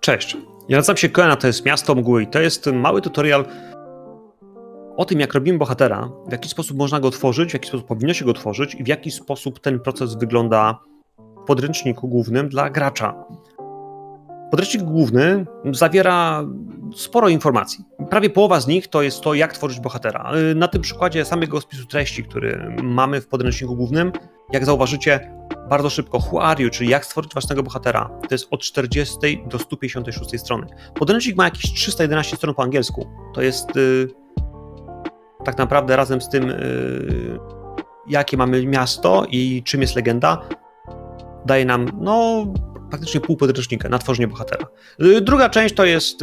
Cześć. Ja nazywam się Koena, to jest Miasto Mgły i to jest mały tutorial o tym, jak robimy bohatera, w jaki sposób można go tworzyć, w jaki sposób powinno się go tworzyć i w jaki sposób ten proces wygląda w podręczniku głównym dla gracza. Podręcznik główny zawiera sporo informacji. Prawie połowa z nich to jest to, jak tworzyć bohatera. Na tym przykładzie samego spisu treści, który mamy w podręczniku głównym, jak zauważycie, bardzo szybko Who are you, czyli jak stworzyć własnego bohatera. To jest od 40 do 156 strony. Podręcznik ma jakieś 311 stron po angielsku. To jest yy, tak naprawdę razem z tym, yy, jakie mamy miasto i czym jest legenda, daje nam no praktycznie pół podręcznika na tworzenie bohatera. Y, druga część to jest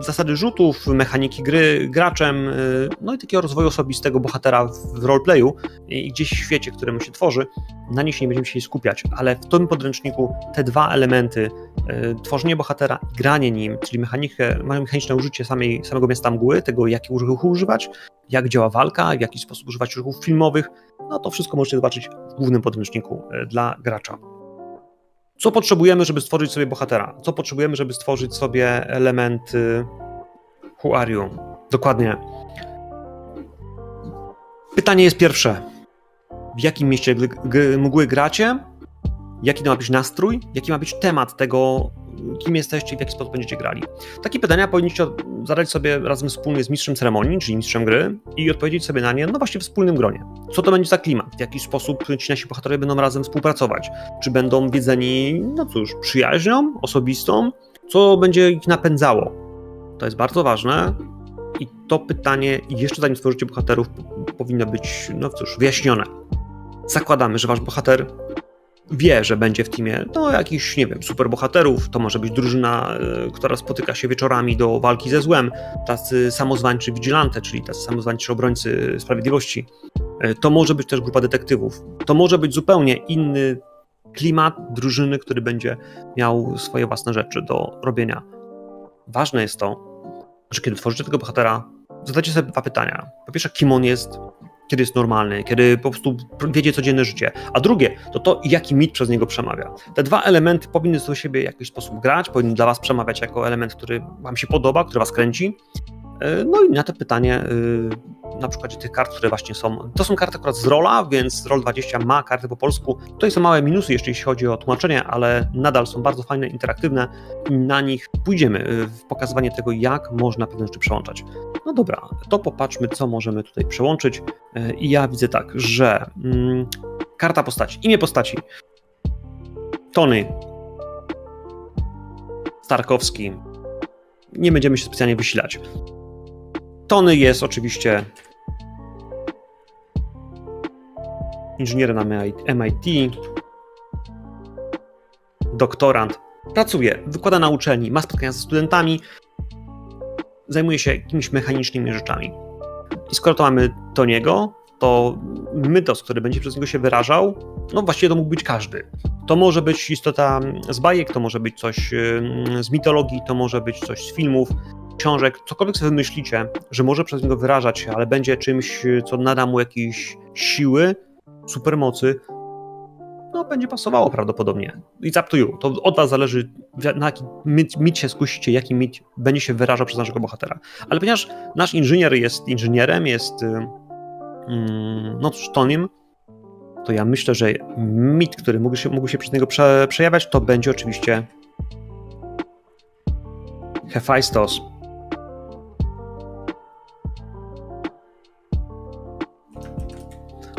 zasady rzutów, mechaniki gry graczem, y, no i takiego rozwoju osobistego bohatera w roleplayu i gdzieś w świecie, któremu się tworzy. Na nich się nie będziemy się skupiać, ale w tym podręczniku te dwa elementy, y, tworzenie bohatera i granie nim, czyli mechanikę, mechaniczne użycie samej, samego miasta mgły, tego jakich ruchów używać, jak działa walka, w jaki sposób używać ruchów filmowych, no to wszystko możecie zobaczyć w głównym podręczniku dla gracza. Co potrzebujemy, żeby stworzyć sobie bohatera? Co potrzebujemy, żeby stworzyć sobie elementy Who are you? Dokładnie. Pytanie jest pierwsze. W jakim mieście mgły gracie? Jaki ma być nastrój? Jaki ma być temat tego, kim jesteście i w jaki sposób będziecie grali? Takie pytania powinniście zadać sobie razem wspólnie z mistrzem ceremonii, czyli mistrzem gry i odpowiedzieć sobie na nie, no właśnie w wspólnym gronie. Co to będzie za klimat? W jaki sposób ci nasi bohaterowie będą razem współpracować? Czy będą wiedzeni, no cóż, przyjaźnią, osobistą? Co będzie ich napędzało? To jest bardzo ważne i to pytanie, jeszcze zanim stworzycie bohaterów, powinno być, no cóż, wyjaśnione. Zakładamy, że wasz bohater wie, że będzie w teamie no, jakichś, nie wiem, superbohaterów, to może być drużyna, y, która spotyka się wieczorami do walki ze złem, tacy samozwańczy vigilante, czyli tacy samozwańczy obrońcy sprawiedliwości. Y, to może być też grupa detektywów. To może być zupełnie inny klimat drużyny, który będzie miał swoje własne rzeczy do robienia. Ważne jest to, że kiedy tworzycie tego bohatera, zadajcie sobie dwa pytania. Po pierwsze, kim on jest, kiedy jest normalny, kiedy po prostu wiedzie codzienne życie. A drugie, to to, jaki mit przez niego przemawia. Te dwa elementy powinny do siebie w jakiś sposób grać, powinny dla was przemawiać jako element, który wam się podoba, który was kręci. E, no i na to pytanie, e, na przykładzie tych kart, które właśnie są. To są karty akurat z Rola, więc Roll20 ma karty po polsku. To są małe minusy, jeśli chodzi o tłumaczenie, ale nadal są bardzo fajne, interaktywne na nich pójdziemy e, w pokazywanie tego, jak można pewne rzeczy przełączać. No dobra, to popatrzmy, co możemy tutaj przełączyć. I ja widzę tak, że mm, karta postaci, imię postaci. Tony. Starkowski. Nie będziemy się specjalnie wysilać. Tony jest oczywiście inżynierem na MIT, doktorant, pracuje, wykłada na uczelni, ma spotkania ze studentami, zajmuje się jakimiś mechanicznymi rzeczami. I skoro to mamy Toniego, to mytos, który będzie przez niego się wyrażał, no właściwie to mógł być każdy. To może być istota z bajek, to może być coś z mitologii, to może być coś z filmów, książek, cokolwiek sobie wymyślicie, że może przez niego wyrażać się, ale będzie czymś, co nada mu jakieś siły, supermocy, no będzie pasowało prawdopodobnie. It's up to you. To od was zależy, na jaki mit, mit się skusicie, jaki mit będzie się wyrażał przez naszego bohatera. Ale ponieważ nasz inżynier jest inżynierem, jest mm, no sztonim, to ja myślę, że mit, który mógł się, mógł się przez niego prze, przejawiać, to będzie oczywiście Hephaistos,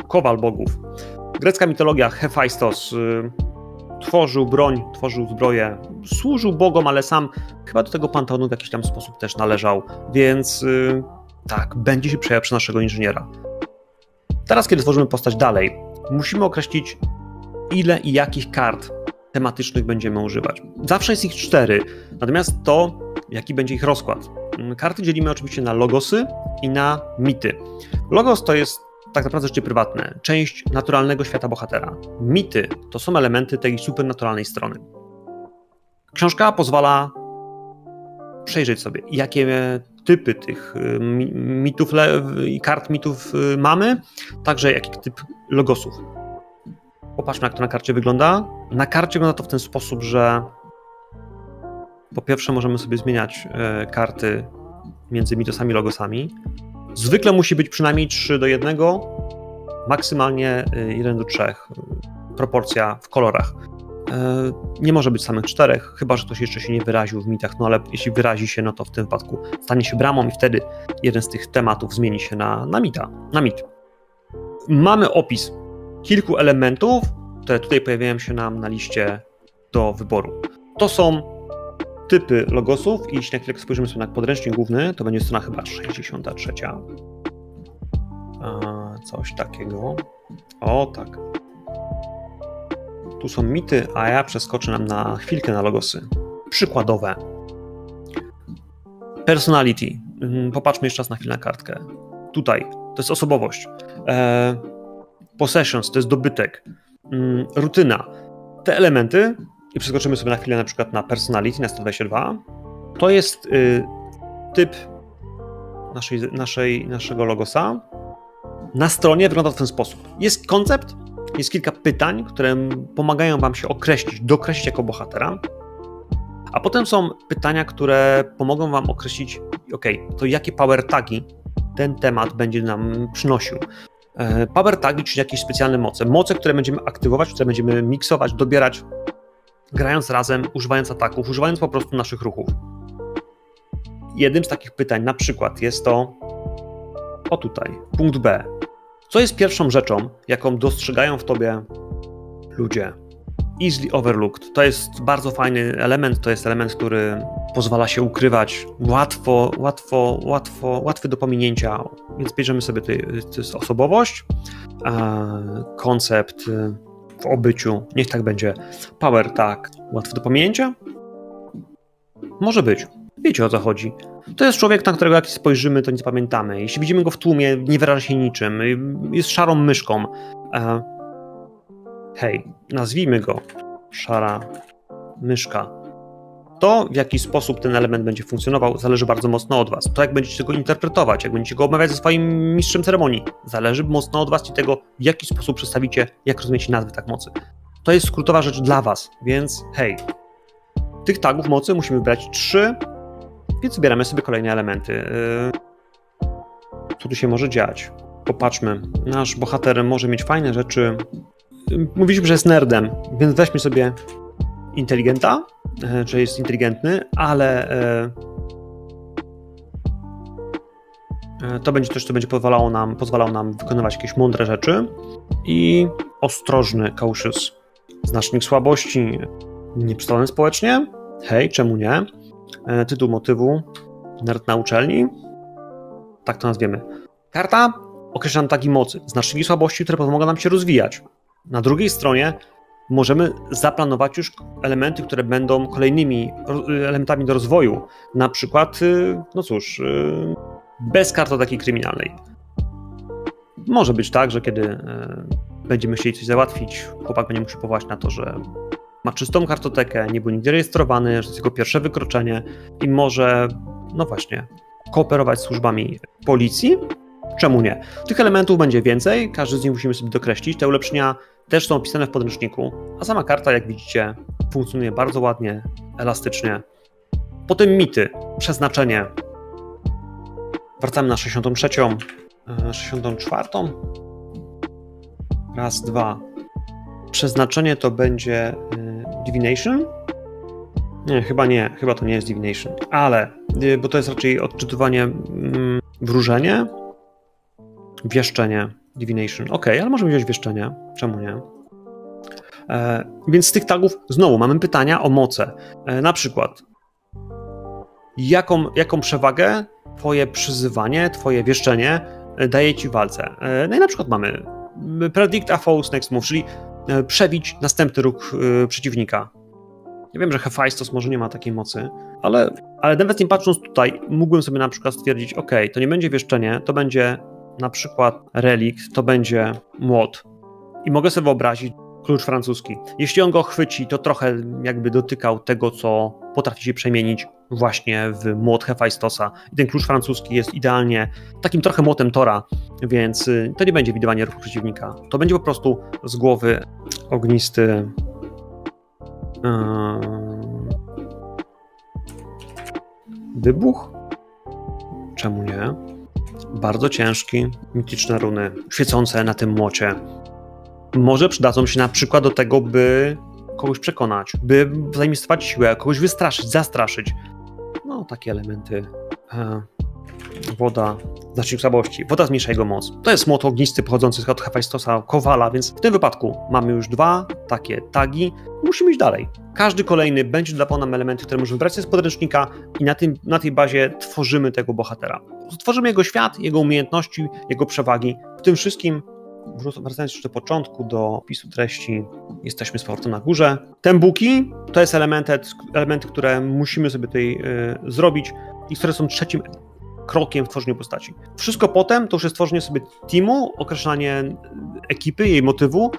kowal bogów. Grecka mitologia Hephaistos y, tworzył broń, tworzył zbroję, służył bogom, ale sam chyba do tego panteonu w jakiś tam sposób też należał, więc y, tak, będzie się przejawiał przez naszego inżyniera. Teraz, kiedy tworzymy postać dalej, musimy określić, ile i jakich kart tematycznych będziemy używać. Zawsze jest ich cztery, natomiast to, jaki będzie ich rozkład. Karty dzielimy oczywiście na logosy i na mity. Logos to jest tak naprawdę życie prywatne, część naturalnego świata bohatera. Mity to są elementy tej supernaturalnej strony. Książka pozwala przejrzeć sobie, jakie typy tych y, mitów i kart mitów y, mamy, także jaki typ logosów. Popatrzmy, jak to na karcie wygląda. Na karcie wygląda to w ten sposób, że Po pierwsze, możemy sobie zmieniać karty między mitosami i logosami. Zwykle musi być przynajmniej 3 do 1, maksymalnie 1 e, do 3 proporcja w kolorach. E, nie może być samych czterech, chyba że ktoś jeszcze się nie wyraził w mitach, no ale jeśli wyrazi się, no to w tym wypadku stanie się bramą i wtedy jeden z tych tematów zmieni się na, na mita, na mit. Mamy opis kilku elementów, które tutaj pojawiają się nam na liście do wyboru. To są typy logosów i jeśli na chwilę spojrzymy sobie na podręcznik główny, to będzie strona chyba 63. Coś takiego. O, tak. Tu są mity, a ja przeskoczę nam na chwilkę na logosy. Przykładowe. Personality. Mm, popatrzmy jeszcze raz na chwilę na kartkę. Tutaj to jest osobowość. E, possessions to jest dobytek. Mm, rutyna. Te elementy, i przeskoczymy sobie na chwilę na przykład na personality na 122, to jest y, typ naszej, naszej, naszego logosa. Na stronie wygląda w ten sposób. Jest koncept, jest kilka pytań, które pomagają Wam się określić, dokreślić jako bohatera. A potem są pytania, które pomogą Wam określić, ok, to jakie power tagi ten temat będzie nam przynosił. E, power tagi, czyli jakieś specjalne moce. Moce, które będziemy aktywować, które będziemy miksować, dobierać, grając razem, używając ataków, używając po prostu naszych ruchów. Jednym z takich pytań na przykład jest to o tutaj, punkt B. Co jest pierwszą rzeczą, jaką dostrzegają w tobie ludzie? Easily overlooked. To jest bardzo fajny element, to jest element, który pozwala się ukrywać, łatwo, łatwo, łatwo, łatwy do pominięcia, więc bierzemy sobie tutaj, to jest osobowość, koncept w obyciu, niech tak będzie, power tak, łatwy do pominięcia? Może być. Wiecie o co chodzi. To jest człowiek, na którego jak spojrzymy, to nic pamiętamy. Jeśli widzimy go w tłumie, nie wyraża się niczym, jest szarą myszką. E, hej, nazwijmy go szara myszka. To, w jaki sposób ten element będzie funkcjonował, zależy bardzo mocno od Was. To, jak będziecie go interpretować, jak będziecie go omawiać ze swoim mistrzem ceremonii, zależy mocno od Was i tego, w jaki sposób przedstawicie, jak rozumiecie nazwy tak mocy. To jest skrótowa rzecz dla Was, więc hej, tych tagów mocy musimy wybrać trzy więc zbieramy sobie kolejne elementy. Yy, co tu się może dziać? Popatrzmy. Nasz bohater może mieć fajne rzeczy. Mówiliśmy, że jest nerdem, więc weźmy sobie inteligenta, że jest inteligentny, ale yy, to będzie coś, co będzie pozwalało nam, pozwalało nam wykonywać jakieś mądre rzeczy. I ostrożny, cautious. Znacznik słabości, nieprzystawny społecznie. Hej, czemu nie? E, tytuł motywu Nerd na uczelni. Tak to nazwiemy. Karta określa nam tagi mocy, znaczniki słabości, które pomogą nam się rozwijać. Na drugiej stronie możemy zaplanować już elementy, które będą kolejnymi elementami do rozwoju. Na przykład, y, no cóż, y, bez kartoteki kryminalnej. Może być tak, że kiedy e, będziemy chcieli coś załatwić, chłopak będzie musiał powołać na to, że ma czystą kartotekę, nie był nigdy rejestrowany, że to jest jego pierwsze wykroczenie i może, no właśnie, kooperować z służbami policji. Czemu nie? Tych elementów będzie więcej, każdy z nich musimy sobie dokreślić. Te ulepszenia też są opisane w podręczniku, a sama karta, jak widzicie, funkcjonuje bardzo ładnie, elastycznie. Potem mity, przeznaczenie. Wracamy na 63, 64. E, Raz, dwa. Przeznaczenie to będzie y, Divination? Nie, chyba nie, chyba to nie jest Divination, ale, y, bo to jest raczej odczytywanie mm, wróżenie, wieszczenie, Divination. Ok, ale możemy wziąć wieszczenie, czemu nie? E, więc z tych tagów znowu mamy pytania o moce. E, na przykład, jaką, jaką przewagę twoje przyzywanie, twoje wieszczenie e, daje ci w walce? E, no i na przykład mamy predict a false next move, czyli E, przebić następny ruch e, przeciwnika. Ja wiem, że Hephaistos może nie ma takiej mocy, ale, ale nawet nie patrząc tutaj, mógłbym sobie na przykład stwierdzić, ok, to nie będzie wieszczenie, to będzie na przykład relikt, to będzie młot. I mogę sobie wyobrazić klucz francuski. Jeśli on go chwyci, to trochę jakby dotykał tego, co potrafi się przemienić właśnie w młot Hefajstosa. I ten klucz francuski jest idealnie takim trochę młotem Tora, więc y, to nie będzie widywanie ruchu przeciwnika. To będzie po prostu z głowy ognisty. Yy, wybuch? Czemu nie? Bardzo ciężki, mityczne runy, świecące na tym młocie. Może przydadzą się na przykład do tego, by kogoś przekonać, by zainwestować siłę, kogoś wystraszyć, zastraszyć. No, takie elementy. E, woda, znacznik słabości. Woda zmniejsza jego moc. To jest młot ognisty pochodzący od Hefajstosa Kowala, więc w tym wypadku mamy już dwa takie tagi. Musimy iść dalej. Każdy kolejny będzie dawał nam elementy, które możemy wybrać z podręcznika i na, tym, na tej bazie tworzymy tego bohatera. Tworzymy jego świat, jego umiejętności, jego przewagi. W tym wszystkim wracając jeszcze do początku, do opisu treści, jesteśmy z powrotem na górze. Tembuki to jest elementy, elementy które musimy sobie tutaj y, zrobić i które są trzecim krokiem w tworzeniu postaci. Wszystko potem to już jest tworzenie sobie teamu, określanie ekipy, jej motywu,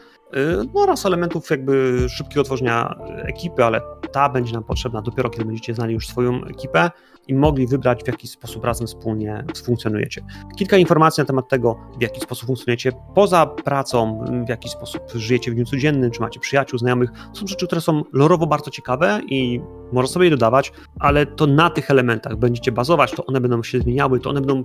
no oraz elementów jakby szybkiego tworzenia ekipy, ale ta będzie nam potrzebna dopiero, kiedy będziecie znali już swoją ekipę i mogli wybrać, w jaki sposób razem wspólnie funkcjonujecie. Kilka informacji na temat tego, w jaki sposób funkcjonujecie poza pracą, w jaki sposób żyjecie w dniu codziennym, czy macie przyjaciół, znajomych. Są rzeczy, które są lorowo bardzo ciekawe i można sobie je dodawać, ale to na tych elementach będziecie bazować, to one będą się zmieniały, to one będą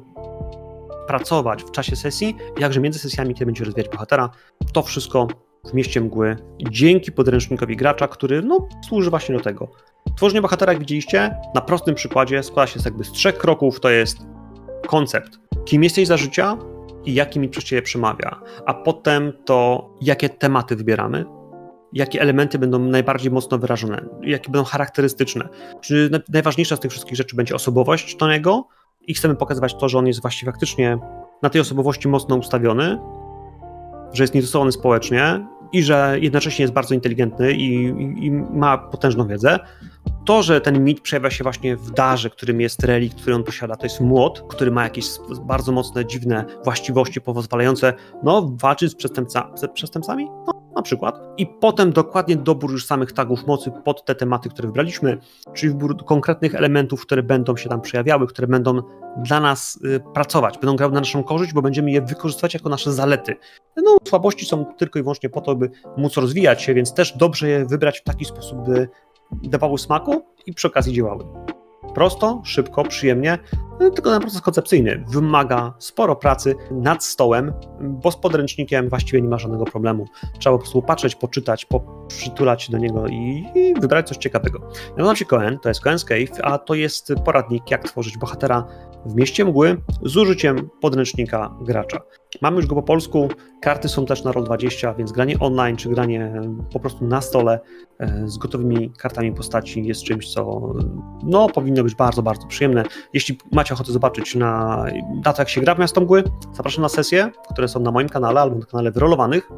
pracować w czasie sesji, jakże między sesjami, kiedy będziecie rozwijać bohatera. To wszystko w mieście mgły dzięki podręcznikowi gracza, który no, służy właśnie do tego. Tworzenie bohatera, jak widzieliście, na prostym przykładzie składa się z jakby z trzech kroków. To jest koncept, kim jesteś za życia i jaki mi przez ciebie przemawia, a potem to, jakie tematy wybieramy, jakie elementy będą najbardziej mocno wyrażone, jakie będą charakterystyczne. Czy najważniejsza z tych wszystkich rzeczy będzie osobowość Tony'ego i chcemy pokazywać to, że on jest właściwie faktycznie na tej osobowości mocno ustawiony, że jest niedostosowany społecznie i że jednocześnie jest bardzo inteligentny i, i, i, ma potężną wiedzę. To, że ten mit przejawia się właśnie w darze, którym jest relikt, który on posiada, to jest młot, który ma jakieś bardzo mocne, dziwne właściwości pozwalające no, walczyć z, przestępca, przestępcami, no, na przykład. I potem dokładnie dobór już samych tagów mocy pod te tematy, które wybraliśmy, czyli wybór konkretnych elementów, które będą się tam przejawiały, które będą dla nas y, pracować, będą grały na naszą korzyść, bo będziemy je wykorzystywać jako nasze zalety. No, słabości są tylko i wyłącznie po to, by móc rozwijać się, więc też dobrze je wybrać w taki sposób, by dawały smaku i przy okazji działały. Prosto, szybko, przyjemnie, tylko ten proces koncepcyjny wymaga sporo pracy nad stołem, bo z podręcznikiem właściwie nie ma żadnego problemu. Trzeba po prostu patrzeć, poczytać, przytulać się do niego i, i wybrać coś ciekawego. Nazywam się Cohen, to jest Cohen's Cave, a to jest poradnik, jak tworzyć bohatera w mieście mgły z użyciem podręcznika gracza. Mamy już go po polsku, karty są też na Roll20, więc granie online czy granie po prostu na stole e, z gotowymi kartami postaci jest czymś, co no, powinno być bardzo, bardzo przyjemne. Jeśli macie ochotę zobaczyć na, na to, jak się gra w Miasto Mgły, zapraszam na sesje, które są na moim kanale albo na kanale Wyrolowanych.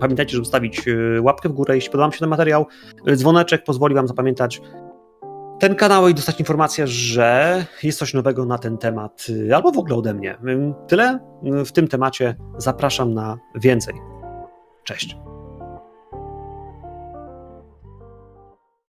Pamiętajcie, żeby zostawić e, łapkę w górę, jeśli podoba się ten materiał. Dzwoneczek pozwoli Wam zapamiętać ten kanał i dostać informację, że jest coś nowego na ten temat, y, albo w ogóle ode mnie. Tyle w tym temacie. Zapraszam na więcej. Cześć.